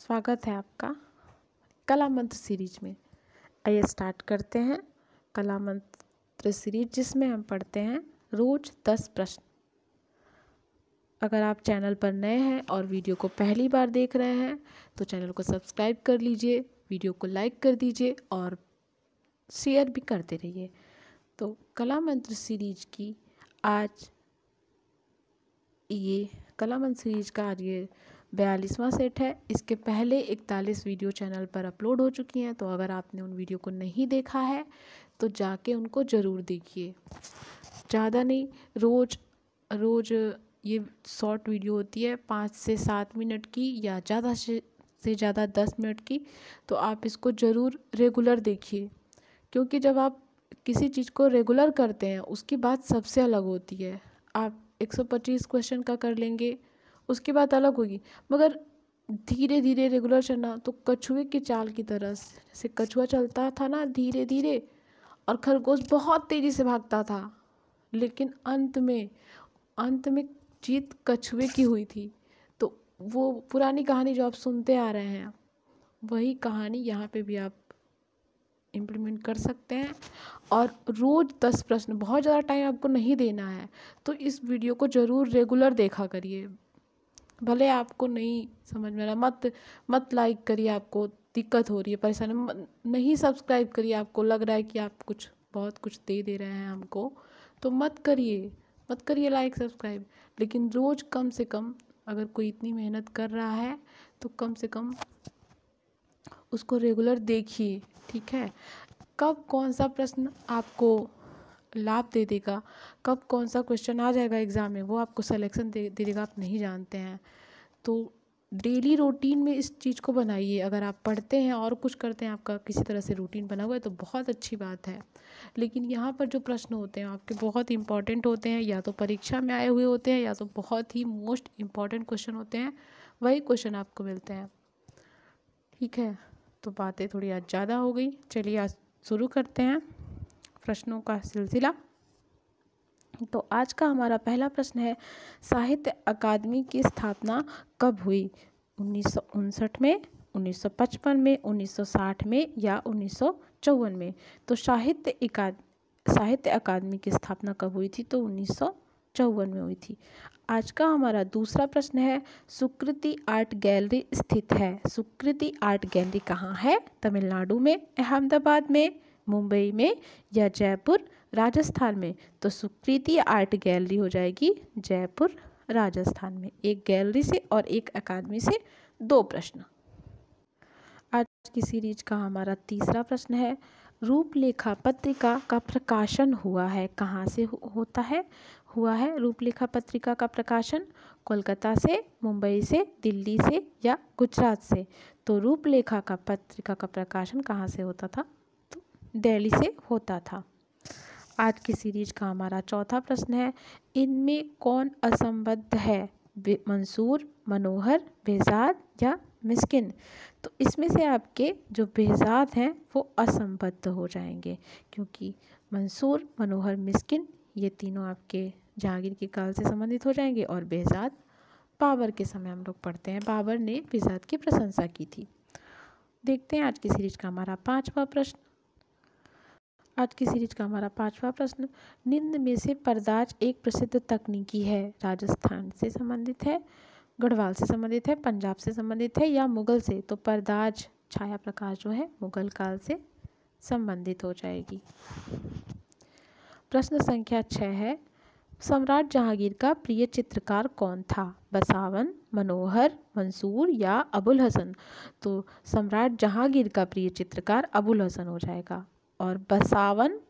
स्वागत है आपका कला मंत्र सीरीज़ में। आइए स्टार्ट करते हैं। कला मंत्र सीरीज़ जिसमें हम पढ़ते हैं रोज दस प्रश्न। अगर आप चैनल पर नए हैं और वीडियो को पहली बार देख रहे हैं तो चैनल को सब्सक्राइब कर लीजिए वीडियो को लाइक कर दीजिए और शेयर भी करते रहिए। तो कला मंत्र सीरीज़ की आज ये कला मंत्र सीरीज़ का आज ये बयालीसवां सेट है। इसके पहले इकतालीस वीडियो चैनल पर अपलोड हो चुकी हैं तो अगर आपने उन वीडियो को नहीं देखा है तो जाके उनको ज़रूर देखिए। ज़्यादा नहीं, रोज़ रोज़ ये शॉर्ट वीडियो होती है पाँच से सात मिनट की या ज़्यादा से ज़्यादा दस मिनट की तो आप इसको ज़रूर रेगुलर देखिए। क्योंकि जब आप किसी चीज़ को रेगुलर करते हैं, उसकी बात सबसे अलग होती है। आप 125 क्वेश्चन का कर लेंगे, उसके बाद अलग होगी। मगर धीरे धीरे रेगुलर चलना तो कछुए की चाल की तरह से कछुआ चलता था ना धीरे धीरे, और खरगोश बहुत तेज़ी से भागता था। लेकिन अंत में अंत में जीत कछुए की हुई थी। तो वो पुरानी कहानी जो आप सुनते आ रहे हैं, वही कहानी यहाँ पे भी आप इम्प्लीमेंट कर सकते हैं। और रोज़ दस प्रश्न, बहुत ज़्यादा टाइम आपको नहीं देना है तो इस वीडियो को ज़रूर रेगुलर देखा करिए। भले आपको नहीं समझ में आ रहा, मत मत लाइक करिए आपको, दिक्कत हो रही है, परेशानी नहीं सब्सक्राइब करिए आपको, लग रहा है कि आप कुछ, बहुत कुछ दे दे रहे हैं हमको तो मत करिए मत करिए लाइक सब्सक्राइब लेकिन रोज़ कम से कम, अगर कोई इतनी मेहनत कर रहा है तो कम से कम उसको रेगुलर देखिए, ठीक है? कब कौन सा प्रश्न आपको लाभ दे देगा? कब कौन सा क्वेश्चन आ जाएगा एग्ज़ाम में? वो आपको सिलेक्शन दे दे देगा, आप नहीं जानते हैं। तो डेली रूटीन में इस चीज़ को बनाइए। अगर आप पढ़ते हैं और कुछ करते हैं, आपका किसी तरह से रूटीन बना हुआ है तो बहुत अच्छी बात है। लेकिन यहाँ पर जो प्रश्न होते हैं, आपके बहुत इंपॉर्टेंट होते हैं, या तो परीक्षा में आए हुए होते हैं, या तो बहुत ही मोस्ट इंपॉर्टेंट क्वेश्चन होते हैं, वही क्वेश्चन आपको मिलते हैं। ठीक है? तो बातें थोड़ी आज ज़्यादा हो गई। चलिए आज शुरू करते हैं प्रश्नों का सिलसिला। तो आज का हमारा पहला प्रश्न है, साहित्य अकादमी की स्थापना कब हुई? उन्नीस सौ उनसठ में 1955 में 1960 में या उन्नीस सौ चौवन में? तो साहित्य साहित्य अकादमी की स्थापना कब हुई थी? तो उन्नीस सौ में हुई थी। आज का हमारा दूसरा प्रश्न है, सुकृति आर्ट गैलरी स्थित है। सुकृति आर्ट गैलरी कहाँ है? तमिलनाडु में, अहमदाबाद में, मुंबई में या जयपुर, राजस्थान में? तो सुकृति आर्ट गैलरी हो जाएगी जयपुर, राजस्थान में। एक गैलरी से और एक अकादमी से दो प्रश्न। आज की सीरीज़ का हमारा तीसरा प्रश्न है रूपलेखा पत्रिका का प्रकाशन हुआ है, कहाँ से होता है? हुआ है रूपलेखा पत्रिका का प्रकाशन कोलकाता से, मुंबई से, दिल्ली से या गुजरात से। तो रूपलेखा का पत्रिका का प्रकाशन कहाँ से होता था? तो दिल्ली से होता था। आज की सीरीज़ का हमारा चौथा प्रश्न है, इनमें कौन असंबद्ध है? मंसूर, मनोहर, बेजाद या मिस्किन? तो इसमें से आपके जो बेजाद हैं, वो असंबद्ध हो जाएँगे, क्योंकि मंसूर, मनोहर, मिस्किन, ये तीनों आपके जहांगीर के काल से संबंधित हो जाएँगे और बेजाद बाबर के समय हम लोग पढ़ते हैं। बाबर ने बेजाद की प्रशंसा की थी। देखते हैं आज की सीरीज़ का हमारा पांचवा प्रश्न। आज की सीरीज़ का हमारा पांचवा प्रश्न, निम्न में से परदाज एक प्रसिद्ध तकनीकी है, राजस्थान से संबंधित है, गढ़वाल से संबंधित है, पंजाब से संबंधित है या मुगल से? तो परदाज छाया प्रकाश जो है, मुगल काल से संबंधित हो जाएगी। प्रश्न संख्या छः है सम्राट जहांगीर का प्रिय चित्रकार कौन था? बसावन मनोहर, मंसूर या अबुल हसन? तो सम्राट जहांगीर का प्रिय चित्रकार अबुल हसन हो जाएगा। और बसावन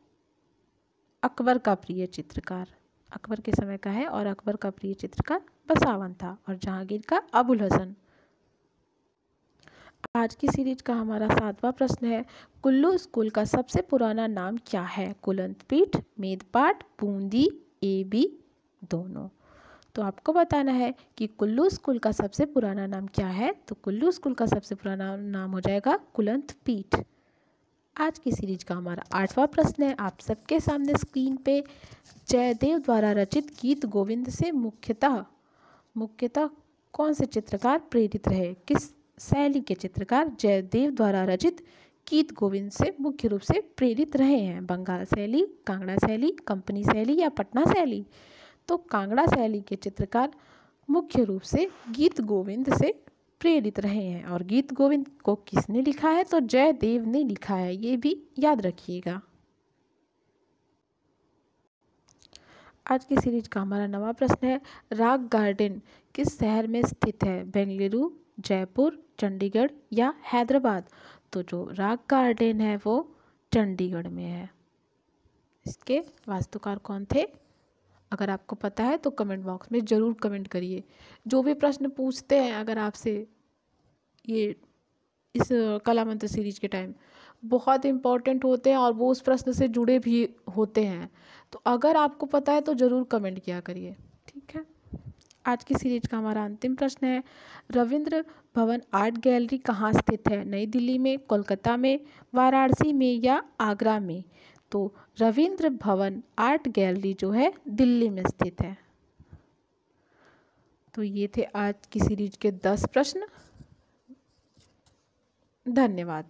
अकबर का प्रिय चित्रकार। अकबर के समय का है और अकबर का प्रिय चित्रकार बसावन था और जहांगीर का अबुल हसन। आज की सीरीज़ का हमारा सातवां प्रश्न है, कुल्लू स्कूल का सबसे पुराना नाम क्या है? कुलंत पीठ मेदपाट, बूंदी ए, बी दोनों। तो आपको बताना है कि कुल्लू स्कूल का सबसे पुराना नाम क्या है? तो कुल्लू स्कूल का सबसे पुराना नाम हो जाएगा कुलंत पीठ। आज की सीरीज़ का हमारा आठवां प्रश्न है। आप सबके सामने स्क्रीन पे जयदेव द्वारा रचित गीत गोविंद से मुख्यतः मुख्यतः कौन से चित्रकार प्रेरित रहे? किस शैली के चित्रकार जयदेव द्वारा रचित गीत गोविंद से मुख्य रूप से प्रेरित रहे हैं। बंगाल शैली, कांगड़ा शैली, कंपनी शैली या पटना शैली। तो कांगड़ा शैली के चित्रकार मुख्य रूप से गीत गोविंद से प्रेरित रहे हैं। और गीत गोविंद को किसने लिखा है? तो जयदेव ने लिखा है। ये भी याद रखिएगा। आज की सीरीज़ का हमारा नवा प्रश्न है, राग गार्डन किस शहर में स्थित है? बेंगलुरु, जयपुर, चंडीगढ़ या हैदराबाद? तो जो राग गार्डन है वो चंडीगढ़ में है। इसके वास्तुकार कौन थे? अगर आपको पता है तो कमेंट बॉक्स में ज़रूर कमेंट करिए। जो भी प्रश्न पूछते हैं अगर आपसे ये इस कला मंत्र सीरीज़ के टाइम बहुत इंपॉर्टेंट होते हैं और वो उस प्रश्न से जुड़े भी होते हैं तो अगर आपको पता है तो ज़रूर कमेंट किया करिए, ठीक है? आज की सीरीज़ का हमारा अंतिम प्रश्न है। रविंद्र भवन आर्ट गैलरी कहाँ स्थित है? नई दिल्ली में, कोलकाता में, वाराणसी में या आगरा में? तो रविंद्र भवन आर्ट गैलरी जो है, दिल्ली में स्थित है। तो ये थे आज की सीरीज़ के दस प्रश्न। धन्यवाद।